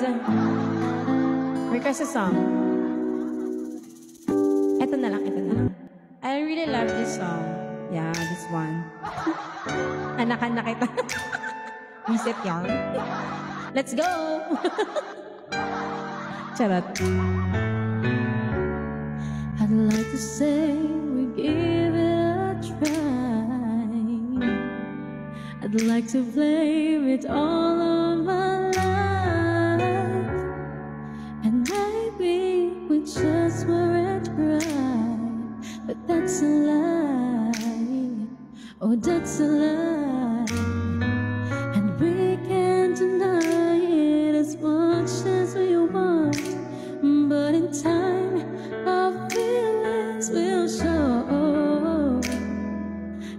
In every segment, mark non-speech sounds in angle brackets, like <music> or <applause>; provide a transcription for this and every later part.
guys. Request a song. Ito na lang, ito na lang. I really love this song. Yeah, this one. <laughs> Anak-anak kita. <laughs> Visit yan. Let's go! <laughs> Charot. I'd like to say we give it a try. I'd like to blame it all on my life. Just weren't right. But that's a lie. Oh, that's a lie. And we can't deny it as much as we want. But in time, our feelings will show.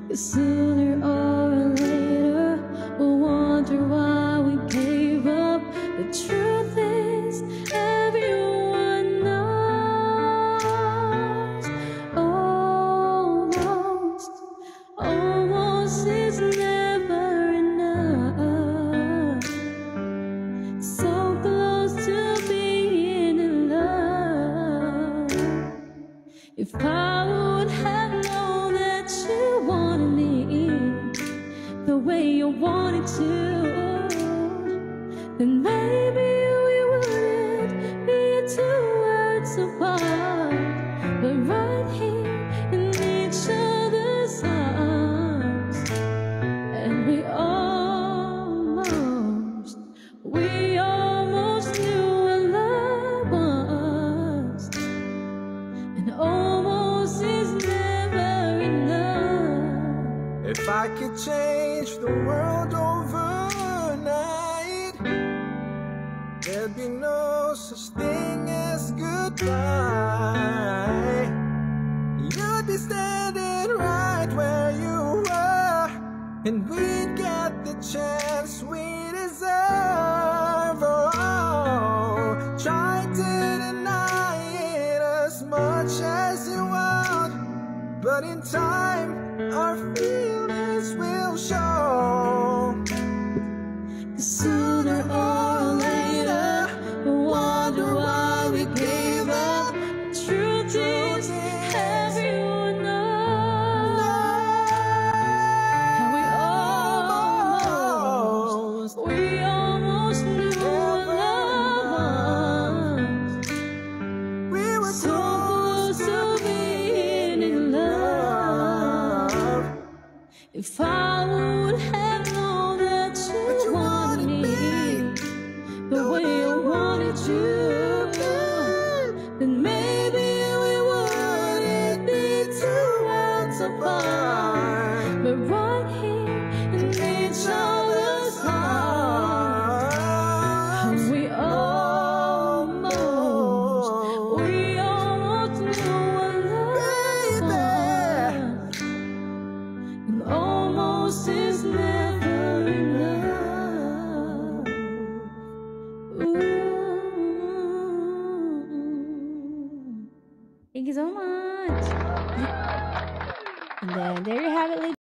Cause sooner or later, we'll wonder why we gave up. The truth If I would have known that you wanted me the way you wanted to, then maybe we wouldn't be two worlds apart. But right here in each other's arms, and we almost, we If I could change the world overnight, there'd be no such thing as goodbye. You'd be standing right where you were, and we'd get the chance we deserve. Oh, try to deny it as much as you want. But in time, our will show. If I would Thank you so much. And then there you have it, ladies.